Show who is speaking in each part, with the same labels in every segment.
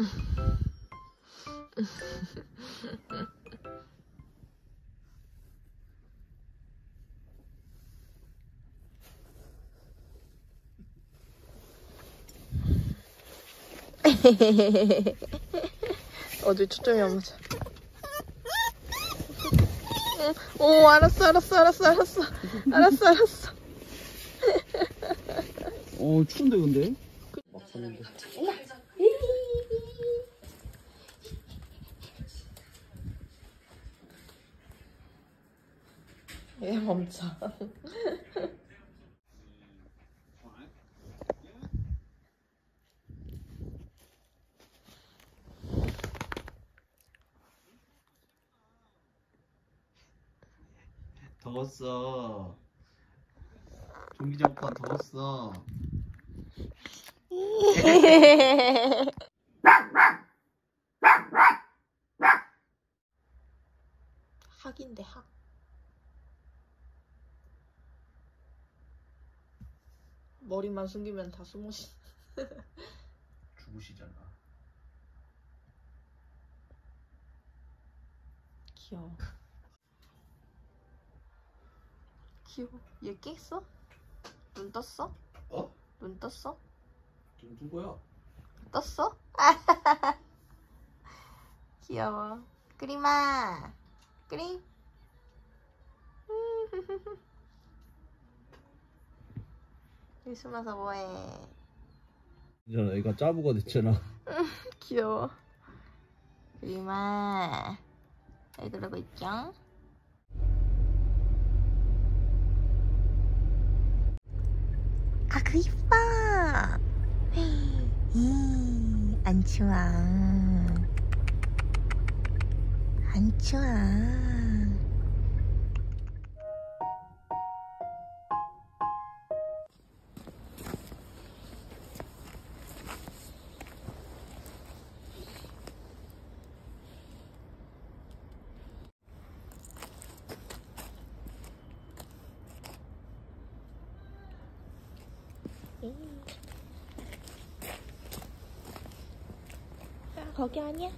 Speaker 1: 어디 초점이 안 맞아. 응. 오, 알았어, 알았어, 알았어, 알았어. 알았어, 알았어.
Speaker 2: 어 추운데 근데? 막 샀는데
Speaker 1: 얘 멈춰.
Speaker 2: 더웠어 종기장판 더웠어
Speaker 1: 학인데 학. 머리만 숨기면 다 숨으시.
Speaker 2: 죽으시잖아
Speaker 1: 귀여워. 귀여워. 얘 깼어? 눈 떴어?
Speaker 2: 어?
Speaker 1: 눈 떴어?
Speaker 2: 뜬 거야
Speaker 1: 떴어? 귀여워. 그림아. 그림. 여기 숨어서 뭐해?
Speaker 2: 이제 애가 짜부가 됐잖아
Speaker 1: 귀여워. 그림아. 잘 그러고 있죠? 아 그 이뻐. 이, 안 추워. 안 추워. 아, 거기 아니야?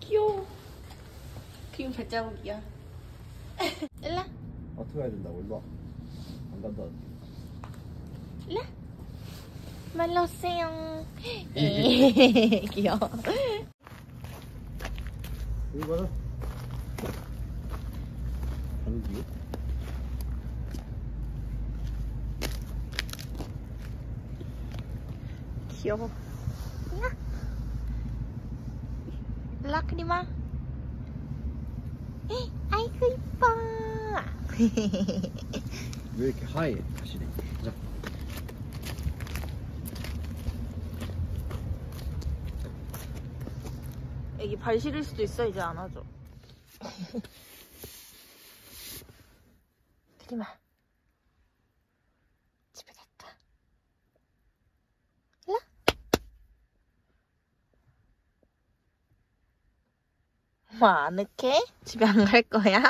Speaker 1: 귀여워. 그림 발자국이야. 일라,
Speaker 2: 어떻게 해야 된다고 일로 와 안 간다
Speaker 1: 일라. 말로 오세요. 귀여워.
Speaker 2: 여기 가자 왜 이렇게 하얘 확실히 자
Speaker 1: 애기 발 시릴 수도 있어, 이제 안 하죠. 그림아. 집에 갈까? 일라? 뭐, 아늑해? 집에 안 갈 거야?